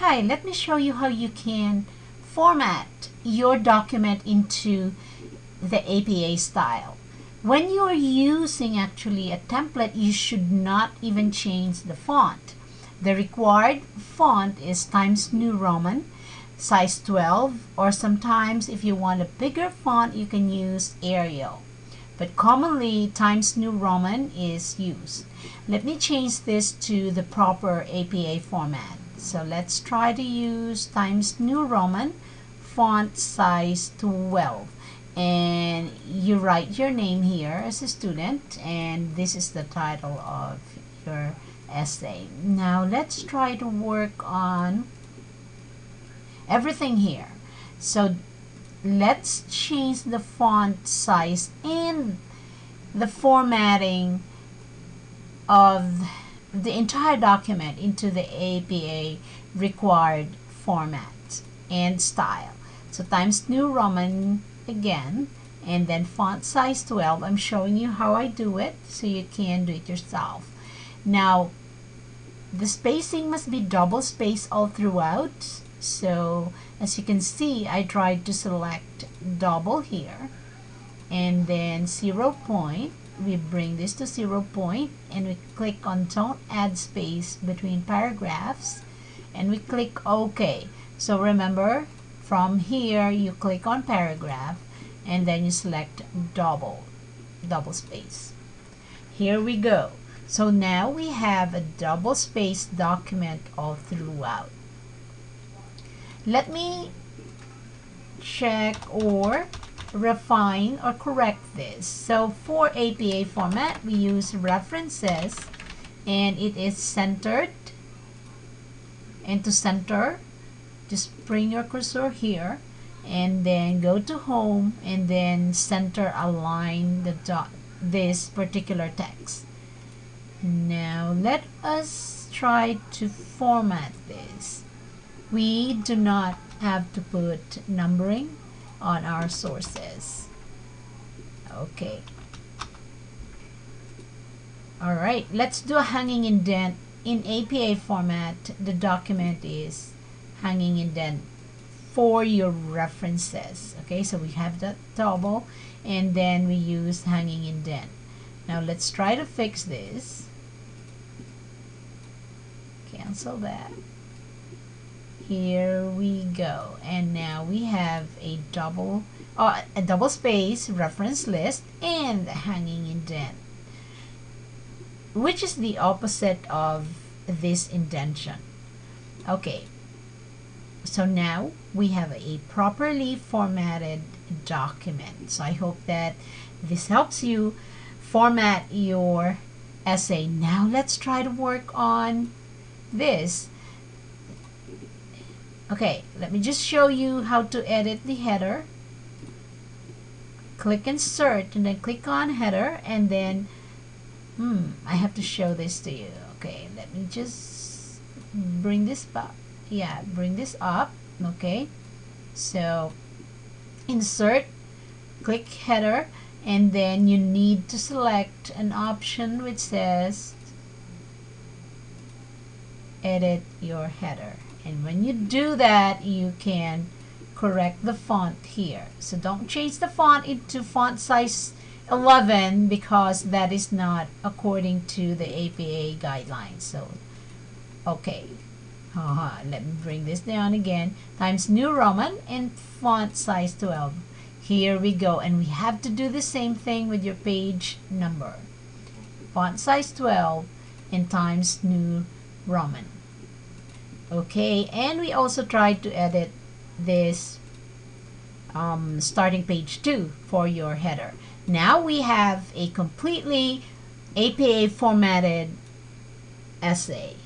Hi, let me show you how you can format your document into the APA style. When you are using actually a template, you should not even change the font. The required font is Times New Roman, size 12, or sometimes if you want a bigger font, you can use Arial. But commonly, Times New Roman is used. Let me change this to the proper APA format. So let's try to use Times New Roman font size 12 and you write your name here as a student and this is the title of your essay. Now let's try to work on everything here. So let's change the font size and the formatting of the entire document into the APA required format and style. So Times New Roman again and then font size 12. I'm showing you how I do it so you can do it yourself. Now the spacing must be double space all throughout. So as you can see I tried to select double here and then zero point we bring this to zero point and we click on don't add space between paragraphs and we click OK. So remember from here you click on paragraph and then you select double, double space. Here we go. So now we have a double space document all throughout. Let me check or refine or correct this. So for APA format, we use references and it is centered. And to center, just bring your cursor here and then go to home and then center align the dot this particular text. Now let us try to format this. We do not have to put numbering on our sources. Okay. Alright, let's do a hanging indent. In APA format, the document is hanging indent for your references. Okay, so we have that double and then we use hanging indent. Now let's try to fix this. Cancel that here we go. And now we have a double uh, a double space reference list and hanging indent which is the opposite of this indentation okay. So now we have a properly formatted document. So I hope that this helps you format your essay. Now let's try to work on this Okay, let me just show you how to edit the header. Click insert and then click on header and then, hmm, I have to show this to you. Okay, let me just bring this up. Yeah, bring this up. Okay, so insert, click header and then you need to select an option which says edit your header and when you do that you can correct the font here. So don't change the font into font size 11 because that is not according to the APA guidelines. So okay. Uh -huh. let me bring this down again. Times New Roman and font size 12 here we go. And we have to do the same thing with your page number. Font size 12 and Times New Roman okay and we also tried to edit this um, starting page 2 for your header. Now we have a completely APA formatted essay